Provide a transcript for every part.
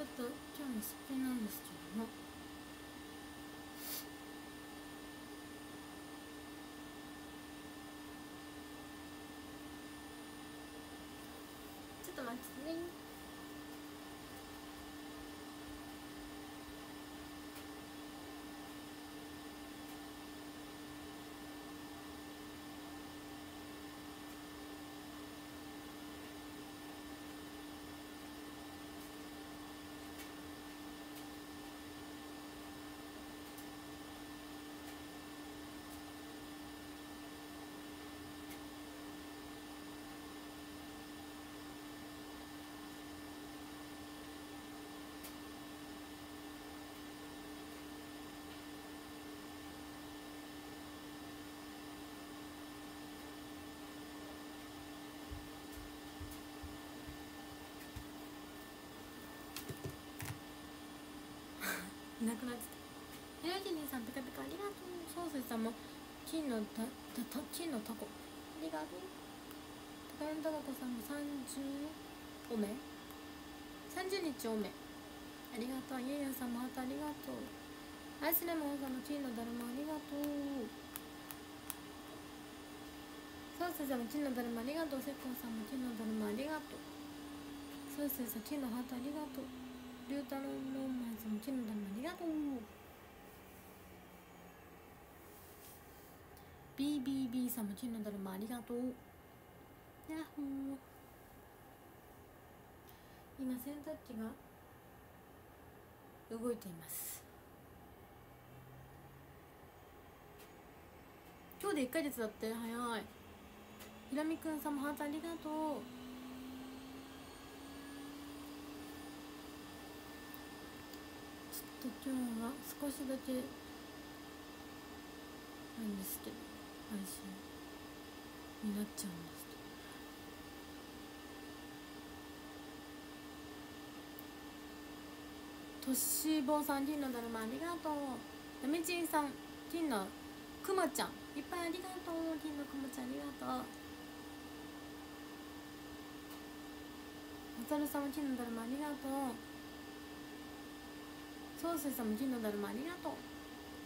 ちょっと今日のすっぴんなんですけどもちょっと待ってねいなくなってた。ヘラジニーさんピカピカありがとう。ソースさんも金のたたた金のタコ。ありがとう。高野貴子さんも30おめ30日おめ。ありがとう。ゆうゆうさんもハートありがとう。アイスレモンさんも金のだるまありがとう。ソースさんも金のだるまありがとう。せっこうさんも金のだるまありがとう。ソースさん金のハートありがとう。龍太郎の前さんも金のだるまありがとう。BBB さんも金のだるまありがとうヤッホー今洗濯機が動いています。今日で1ヶ月だって早いひらみくんさんもハートありがとうちょっと今日は少しだけなんですけど配信になっちゃうんですけど。としぼうさん金のだるまありがとう。やみちんさん金のくまちゃん。いっぱいありがとう。金のくまちゃんありがとうまさるさんも金のだるまありがとう。ソースさんも金のだるまありがとう。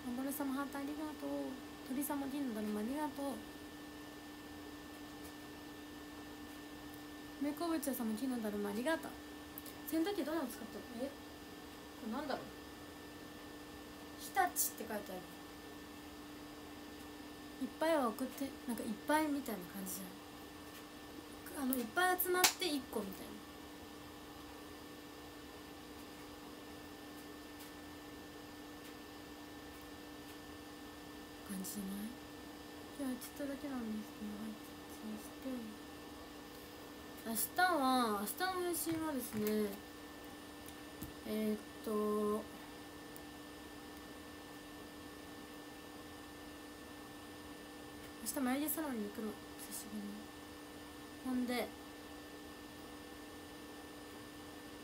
まぼるさんもハートありがとう。鳥さんも金のだるまありがとう。めこぶちゃさんも金のだるまありがとう。洗濯機どんなの使ってるえ？これなんだろう？日立って書いてある。いっぱいは送ってなんかいっぱいみたいな感じじゃないあのいっぱい集まって1個みたいな。感じじゃない今日はちょっとだけなんですけどはいそして明日は明日の配信はですねえー、っと明日眉毛サロンに行くの久しぶりに。ほんで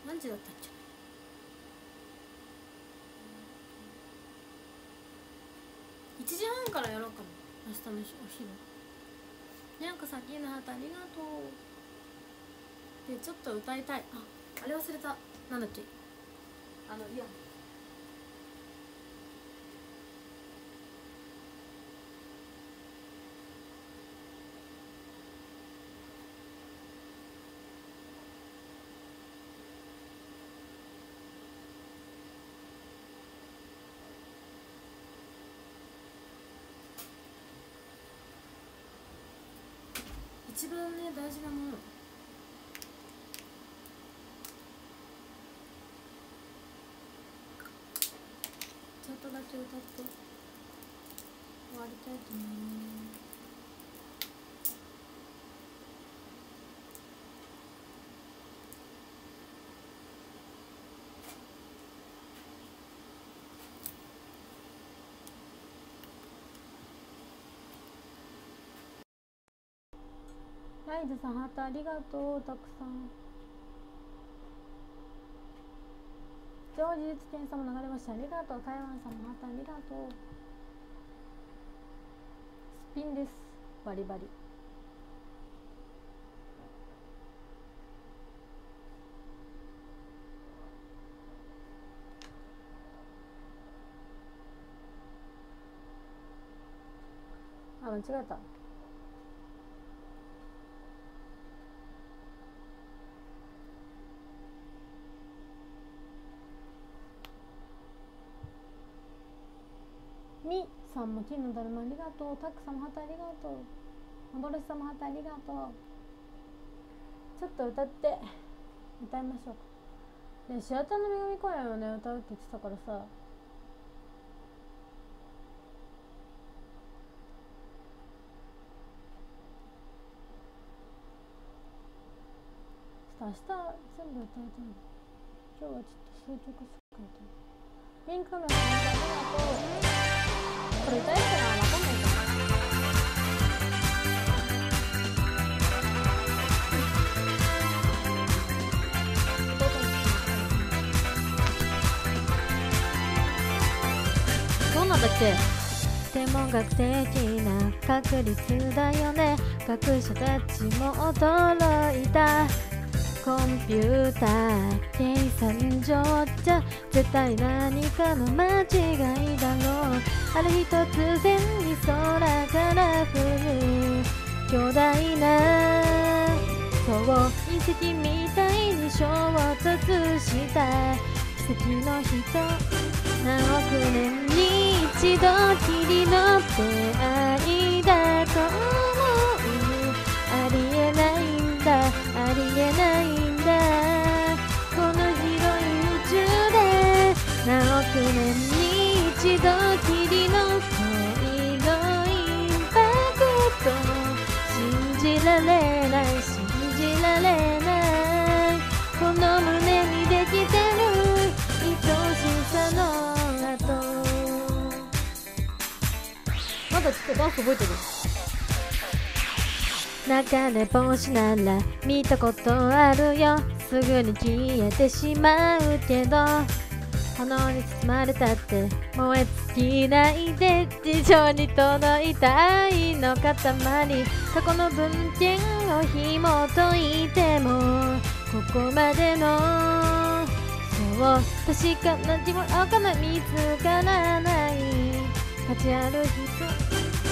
何時だったっけ時半からやろうかも。明日のお昼。にゃんこさんきのハートありがとう。でちょっと歌いたい。ああれ忘れた。なんだっけ？あのイオン。一番ね大事なもの。ちょっとだけ歌って。終わりたいと思います。ライズさんハートありがとうたくさん。ジョージユツケンさんも流れました。ありがとう。台湾さんもハートありがとう。スピンです。バリバリ。あ間違えた。んも金のだるまありがとう。たくさんもハートありがとう。幻さんもハートありがとう。ちょっと歌って。歌いましょうか。でシアターの女神公演をね歌うって言ってたからさ。明日全部歌いたい今日はちょっと数曲しか歌いた。いピンクの花ありがとうこれ歌えるかなわかんないかなどうなんだっけ？天文学生的な確率だよね。学者たちも驚いた。コンピューター計算上じゃ絶対何かの間違いだろうある日突然に空から降る巨大な。そう隕石みたいに衝突した。奇跡の人何億年に一度きりの出会いだと思うありえないんだ。ありえない年に一度きりの恋のインパクト信じられない信じられないこの胸にできてる愛しさの跡まだちょっとダンス覚えてる？流れ星なら見たことあるよ。すぐに消えてしまうけど。炎に包ま。れたって燃え尽きないで地上に届いた愛の塊過去の文献を紐解いても。ここまでのそう。確かな自分赤な見つからない。価値ある人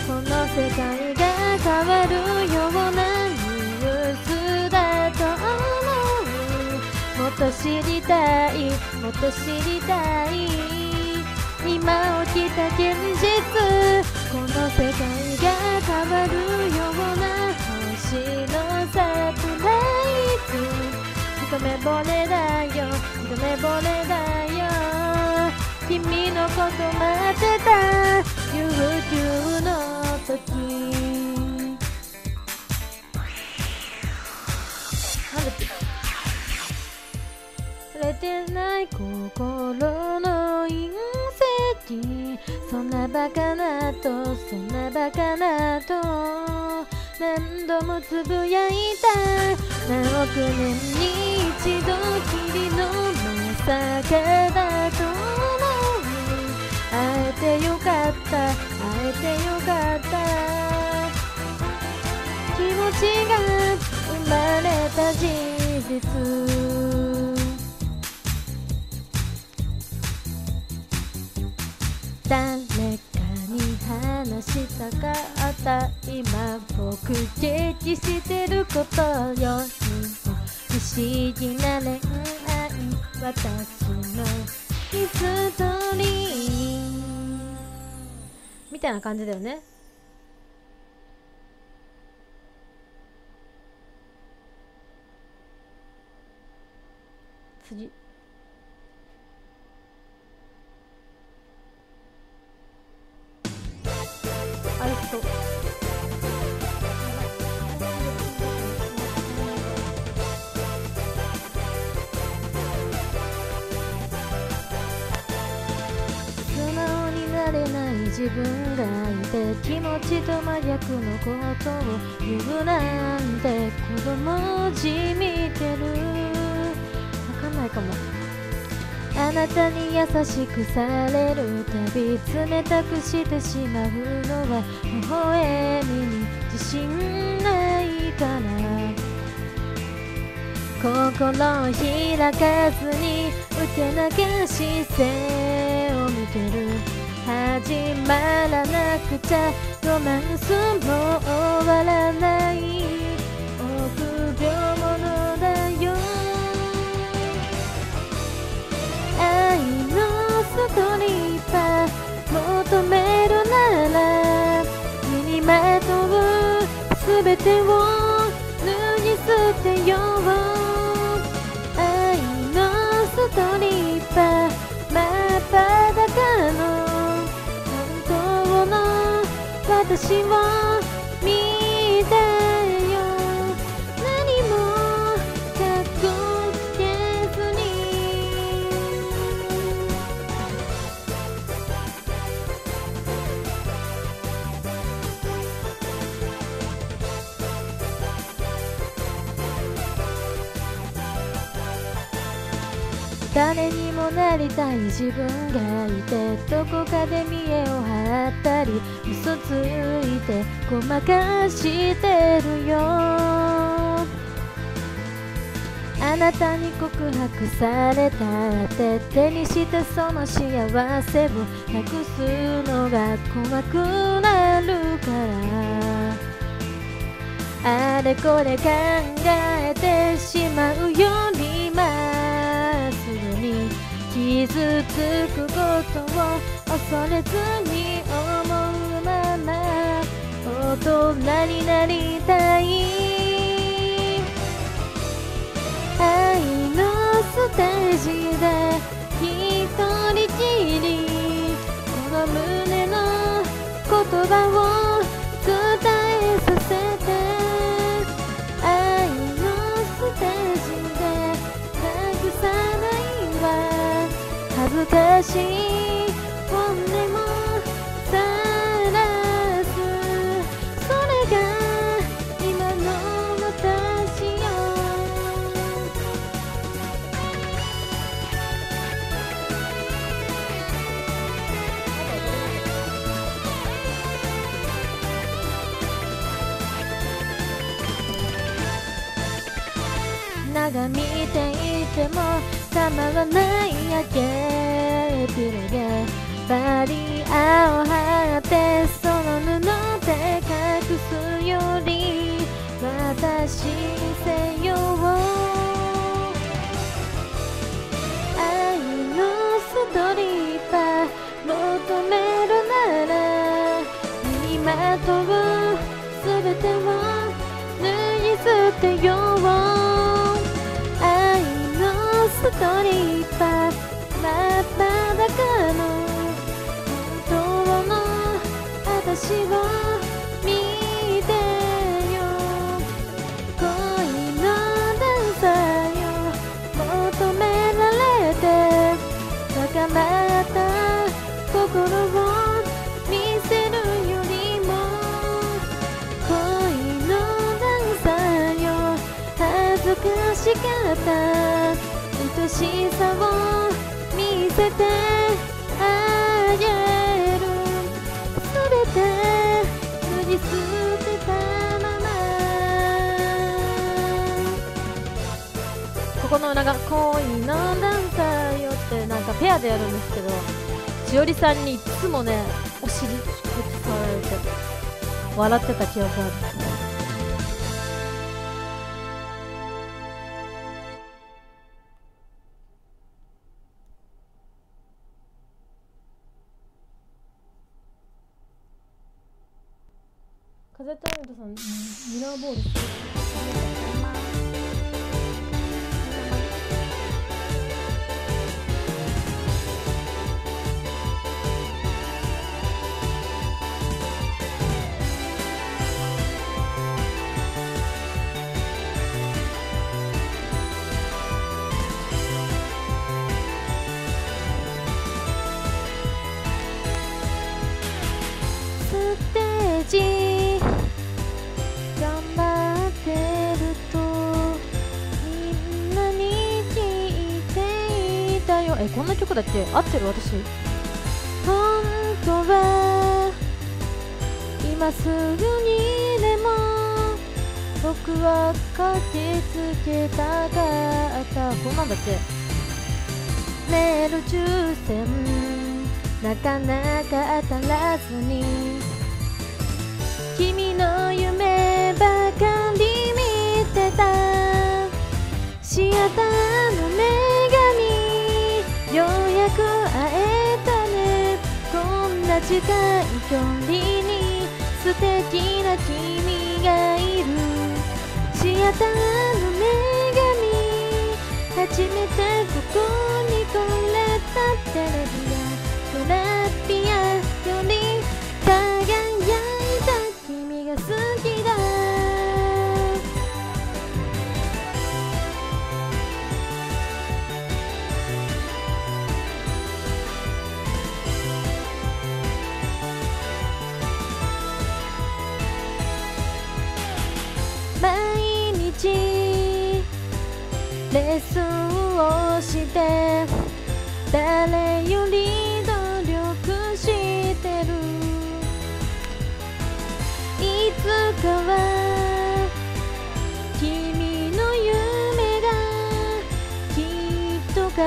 この世界が変わるようなニュースだと。思うもっと知りたいもっと知りたい。今起きた現実この世界が変わるような星のサプライズ一目惚れだよ一目惚れだよ。君のこと待ってた悠久の時。てない心の隕石そんなバカなとそんなバカなと何度もつぶやいた何億年に一度きりのまさかだと思う会えてよかった会えてよかった。気持ちが生まれた事実。誰かに話したかった今僕激してることよ。不思議な恋愛私の。ヒストリーみたいな感じだよね。次。自分がいて気持ちと真逆のことを言うなんて子供じみてる。わかんないかも。あなたに優しくされる。たび冷たくしてしまうのは微笑みに自信ないから。心を開かずに受け流し背を向ける。始まらなくちゃロマンスも終わらない臆病者だよ。愛のストリーパー求めるなら身にまとう全てを脱ぎ捨てよう。愛のストリーパ私を見てよ何も隠せずに誰にもなりたい自分がいてどこかで見栄を張ったり嘘ついてごまかしてるよ。あなたに告白されたって手にしたその幸せをなくすのが怖くなるから。あれこれ考えてしまうよりまっすぐに傷つくことを恐れずに思うまま大人になりたい。愛のステージで一人きりこの胸の言葉を伝えさせて愛のステージで慰さないわ恥ずかしい。わないやけピルでバリアを張ってその布で隠すより私にせよ愛のストリーパー求めるなら身にまとう全てを脱ぎ捨てよう。のストリーパー真っ裸の本当の私をしさを見せてあげるすべて脱ぎ捨てたまま。ここのなんか恋のダンサーよってなんかペアでやるんですけどしおりさんにいつもねお尻こうやって触られて笑ってた記憶ある。風と海とさんミラーボール。してよ。えこんな曲だっけ？合ってる？私。本当は今すぐにでも僕は駆けつけたかった。こんなんだっけ？メール抽選。なかなか当たらずに。君の夢ばかり見てた。シアターの女近い距離に素敵な君がいる。シアターの女神初めてここに来れたテレビやトラピアスをして誰より努力してる？いつかは君の夢がきっと叶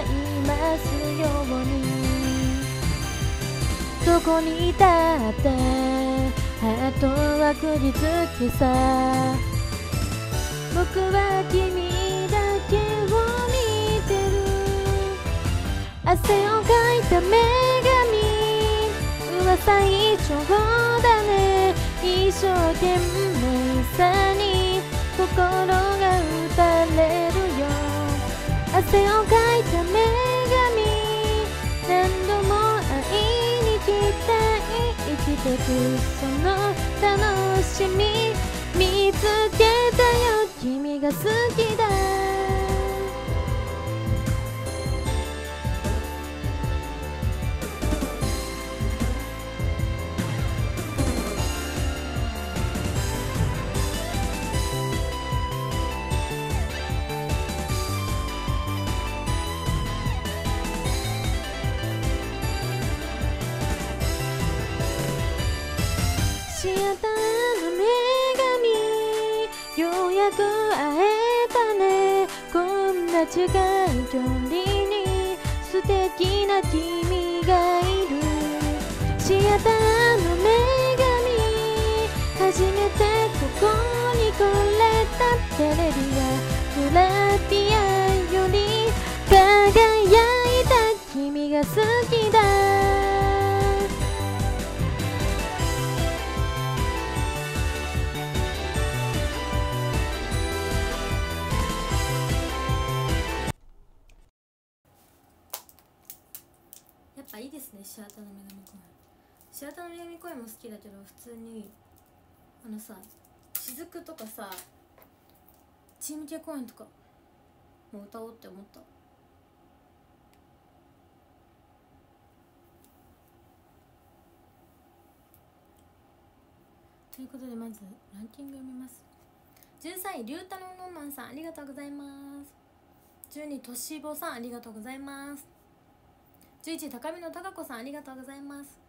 いますように。どこにいたってあとはくじつきさ。僕は君汗をかいた女神。噂以上だね。一生懸命さに。心が打たれるよ。汗をかいた女神。何度も会いに来たい。生きてくその楽しみ。見つけたよ。君が好きだ。近い距離に素敵な君がいる。シアターの女神。初めてここに来れたテレビはグラピアより輝いた君が好きだ。アターの女神公演も好きだけど普通にあのさ雫とかさチーム系公演とかもう歌おうって思った。ということでまずランキング読みます。13位龍太郎のマンさんありがとうございます。12位としぼさんありがとうございます。11位高見の高子さんありがとうございます。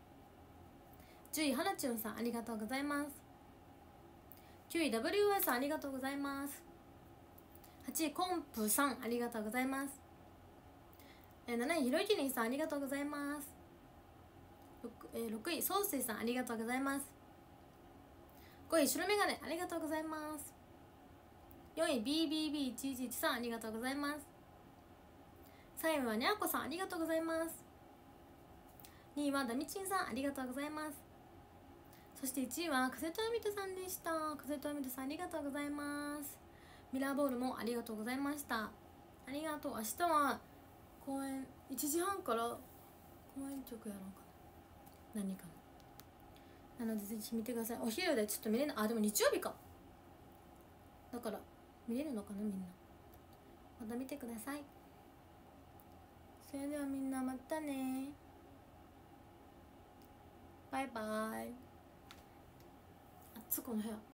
10位はなちゅんさんありがとうございます。9位 WY さんありがとうございます。8位コンプさんありがとうございます。7位ひろゆきりんさんありがとうございます。6,、6位そうすいさんありがとうございます。5位白メガネありがとうございます。4位 BBB111 さんありがとうございます。3位はにゃんこさんありがとうございます。2位はダミチンさんありがとうございます。そして1位は風と海とさんでした。風と海とさんありがとうございます。ミラーボールもありがとうございました。ありがとう。明日は公演1時半から公演曲やろうかな。何かなのでぜひ見てください。お昼でちょっと見れないあでも日曜日か。だから見れるのかなみんな。また見てください。それではみんなまたね。バイバイ。そこの部屋。